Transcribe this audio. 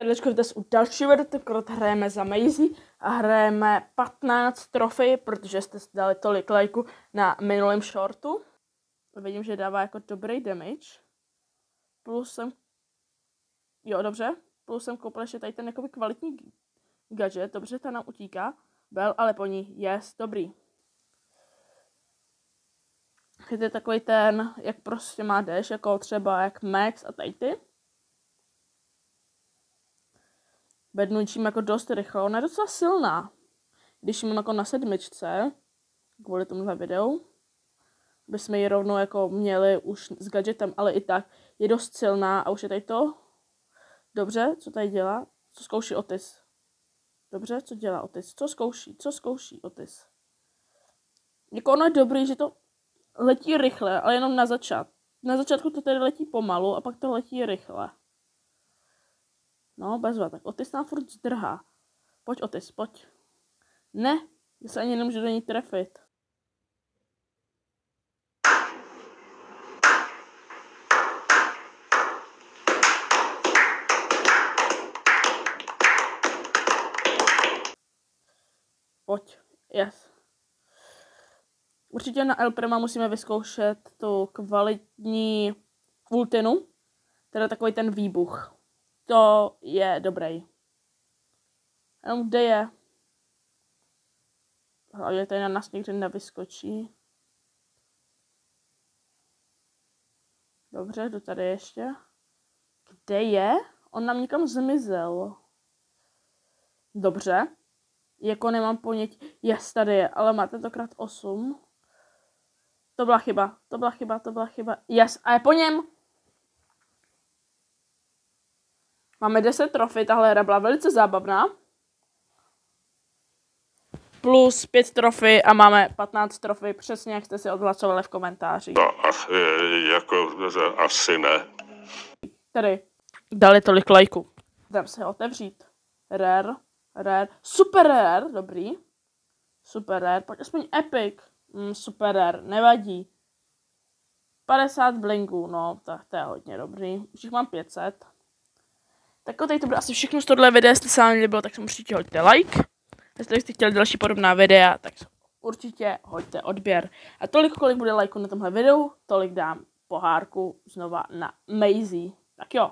Dneška dnes u dalšího video, tenkrát hrajeme za Maisie a hrajeme 15 trofej, protože jste dali tolik lajku na minulém shortu. Vidím, že dává jako dobrý damage. Plus jsem... Jo, dobře. Plus jsem koupil ještě tady ten jakoby kvalitní gadget. Dobře, ta nám utíká. Bel, ale po ní. Yes, dobrý. Je to takový ten, jak prostě má dash, jako třeba jak Max a tady ty. Bednučím jako dost rychle. Ona je docela silná. Když mám jako na sedmičce, kvůli tomuhle videu, by jsme ji rovnou jako měli už s gadgetem, ale i tak je dost silná a už je tady to. Dobře, co tady dělá? Co zkouší Otis? Dobře, co dělá Otis? Co zkouší? Co zkouší Otis? Jako ono je dobrý, že to letí rychle, ale jenom na začátku. Na začátku to tady letí pomalu a pak to letí rychle. No, bezva, tak Otis nám furt zdrhá. Pojď Otis, pojď. Ne, já se ani nemůžu do ní trefit. Pojď, yes. Určitě na El Prima musíme vyzkoušet tu kvalitní ultinu, teda takový ten výbuch. To je dobrý. Jenom kde je? Hlavně tady na nás někdy nevyskočí. Dobře, jdu tady ještě. Kde je? On nám někam zmizel. Dobře. Jako nemám ponětí. Yes, tady je, ale máte tentokrát 8. To byla chyba, to byla chyba, to byla chyba. Yes, a je po něm. Máme 10 trofej, tahle hra byla velice zábavná. Plus 5 trofej a máme 15 trofej, přesně jak jste si odhlasovali v komentářích. No, asi, jako, asi ne. Tady dali tolik lajků. Dám se otevřít. Rare, rare, super rare, dobrý. Super rare, pojď aspoň epic. Mm, super rare, nevadí. 50 blinků, no, tak to je hodně dobrý. Už jich mám 500. Tak tady to bylo asi všechno z tohle videa, jestli se vám líbilo, tak určitě hoďte like. Jestli jste chtěli další podobná videa, tak určitě hoďte odběr. A tolik, kolik bude lajku na tomhle videu, tolik dám pohárku znova na Maisie. Tak jo,